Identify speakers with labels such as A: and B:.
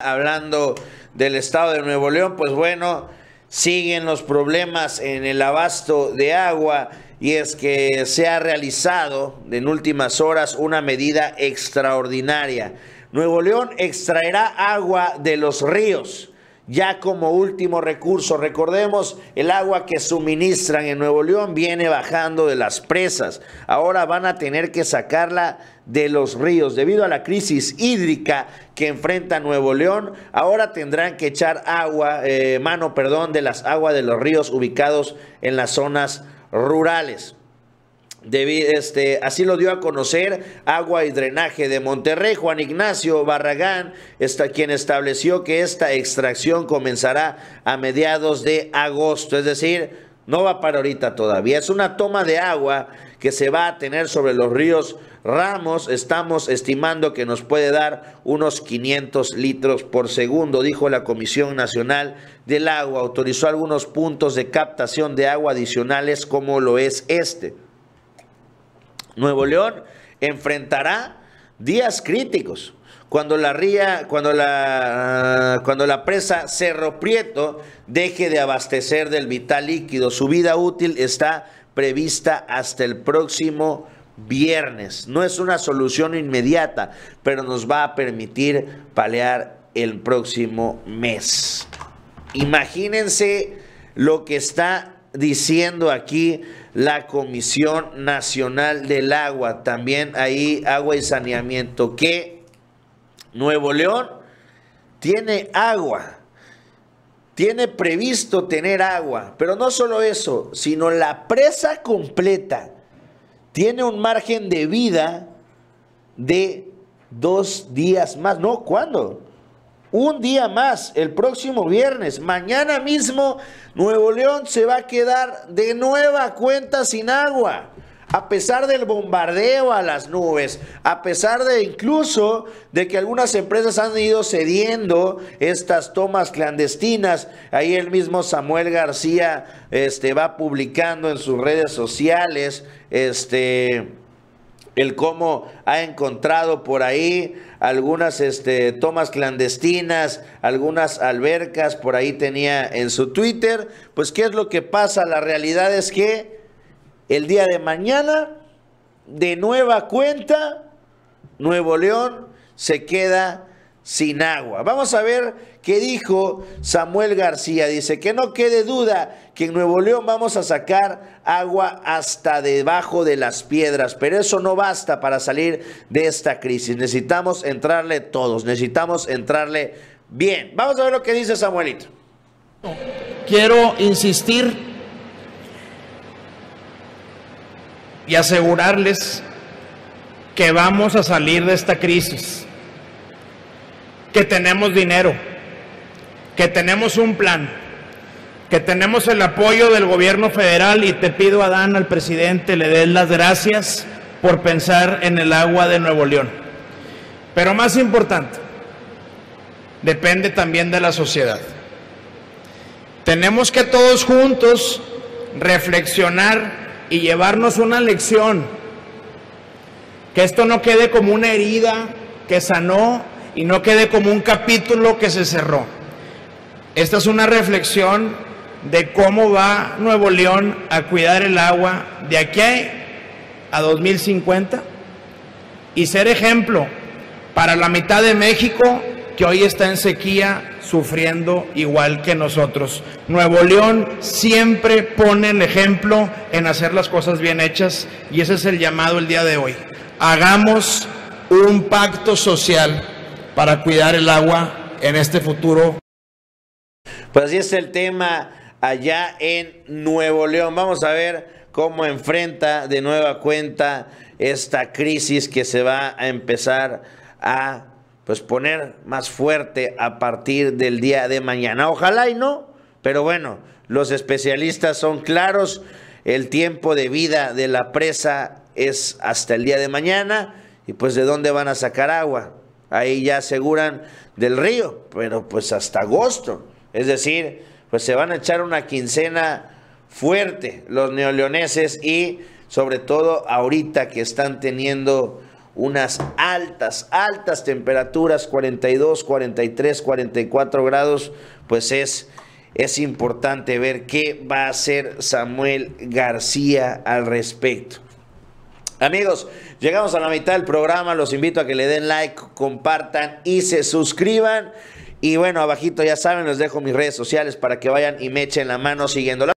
A: Hablando del estado de Nuevo León, pues bueno, siguen los problemas en el abasto de agua y es que se ha realizado en últimas horas una medida extraordinaria. Nuevo León extraerá agua de los ríos ya como último recurso. Recordemos, el agua que suministran en Nuevo León viene bajando de las presas. Ahora van a tener que sacarla de los ríos. Debido a la crisis hídrica que enfrenta Nuevo León, ahora tendrán que echar agua, eh, mano, perdón, de las aguas de los ríos ubicados en las zonas rurales este, así lo dio a conocer Agua y Drenaje de Monterrey. Juan Ignacio Barragán, está, quien estableció que esta extracción comenzará a mediados de agosto, es decir, no va para ahorita todavía. Es una toma de agua que se va a tener sobre los ríos Ramos. Estamos estimando que nos puede dar unos 500 litros por segundo, dijo la Comisión Nacional del Agua. Autorizó algunos puntos de captación de agua adicionales como lo es este. Nuevo León enfrentará días críticos. Cuando la ría, cuando la, cuando la presa Cerro Prieto deje de abastecer del vital líquido, su vida útil está prevista hasta el próximo viernes. No es una solución inmediata, pero nos va a permitir palear el próximo mes. Imagínense lo que está diciendo aquí la Comisión Nacional del Agua, también ahí agua y saneamiento, que Nuevo León tiene agua, tiene previsto tener agua, pero no solo eso, sino la presa completa tiene un margen de vida de dos días más. No, ¿cuándo? Un día más, el próximo viernes. Mañana mismo Nuevo León se va a quedar de nueva cuenta sin agua. A pesar del bombardeo a las nubes, a pesar de incluso de que algunas empresas han ido cediendo estas tomas clandestinas, ahí el mismo Samuel García este, va publicando en sus redes sociales este, el cómo ha encontrado por ahí algunas este, tomas clandestinas, algunas albercas, por ahí tenía en su Twitter. Pues, ¿qué es lo que pasa? La realidad es que el día de mañana, de nueva cuenta, Nuevo León se queda sin agua. Vamos a ver qué dijo Samuel García. Dice que no quede duda que en Nuevo León vamos a sacar agua hasta debajo de las piedras, pero eso no basta para salir de esta crisis. Necesitamos entrarle todos, necesitamos entrarle bien. Vamos a ver lo que dice Samuelito.
B: Quiero insistir y asegurarles que vamos a salir de esta crisis que tenemos dinero, que tenemos un plan, que tenemos el apoyo del gobierno federal y te pido, Adán, al presidente, le des las gracias por pensar en el agua de Nuevo León. Pero más importante, depende también de la sociedad. Tenemos que todos juntos reflexionar y llevarnos una lección. Que esto no quede como una herida que sanó y no quede como un capítulo que se cerró. Esta es una reflexión de cómo va Nuevo León a cuidar el agua de aquí a 2050 y ser ejemplo para la mitad de México que hoy está en sequía sufriendo igual que nosotros. Nuevo León siempre pone el ejemplo en hacer las cosas bien hechas y ese es el llamado el día de hoy. Hagamos un pacto social para cuidar el agua en este futuro.
A: Pues así es el tema allá en Nuevo León. Vamos a ver cómo enfrenta de nueva cuenta esta crisis que se va a empezar a pues poner más fuerte a partir del día de mañana. Ojalá y no, pero bueno, los especialistas son claros, el tiempo de vida de la presa es hasta el día de mañana y pues de dónde van a sacar agua ahí ya aseguran del río, pero pues hasta agosto. Es decir, pues se van a echar una quincena fuerte los neoleoneses y sobre todo ahorita que están teniendo unas altas, altas temperaturas, 42, 43, 44 grados, pues es, es importante ver qué va a hacer Samuel García al respecto. Amigos, llegamos a la mitad del programa, los invito a que le den like, compartan y se suscriban. Y bueno, abajito ya saben, les dejo mis redes sociales para que vayan y me echen la mano siguiendo.